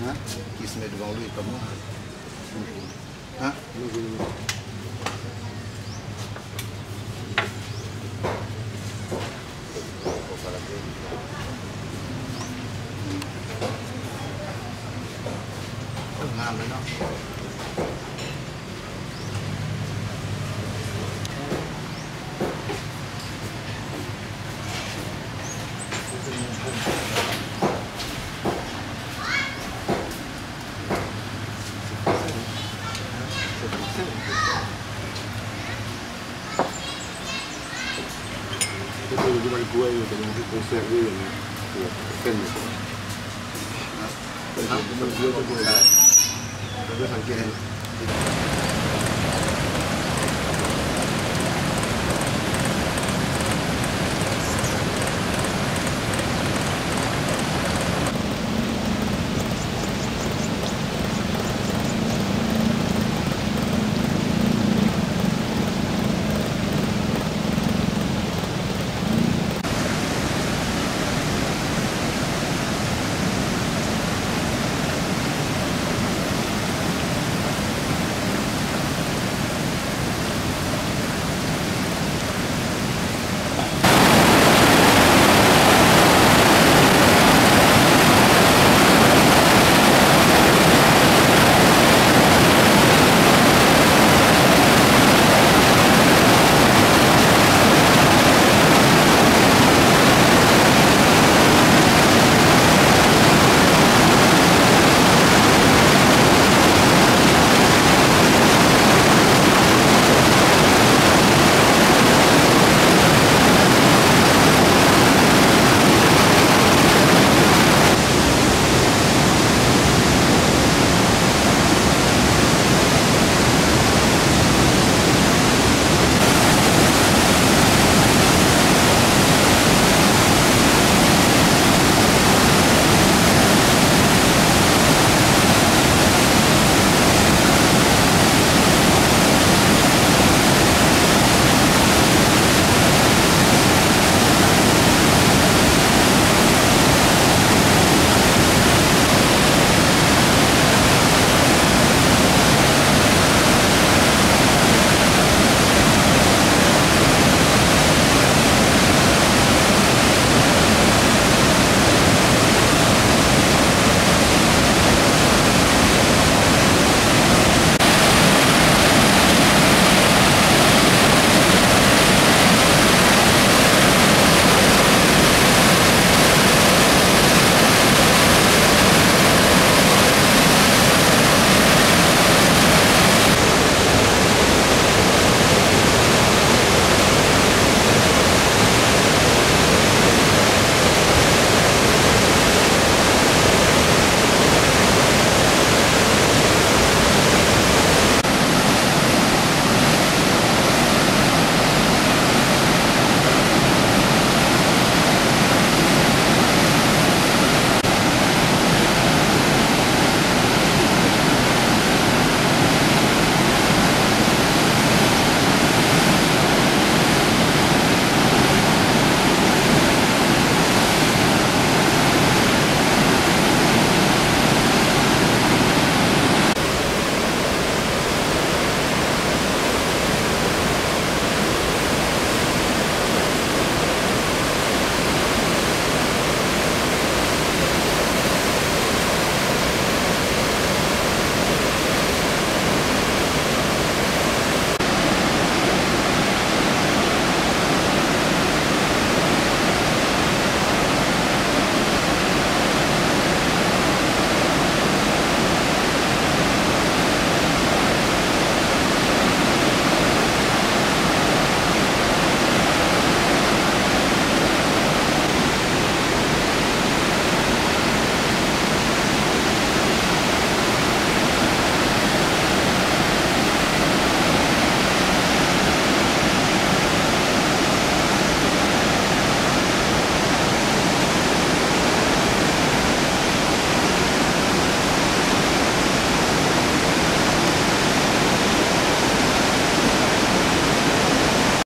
Hein? Ha? Qui se met devant lui comme moi. Hein? Thank you. lleva el cuello, tenemos que coser en como que